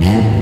No.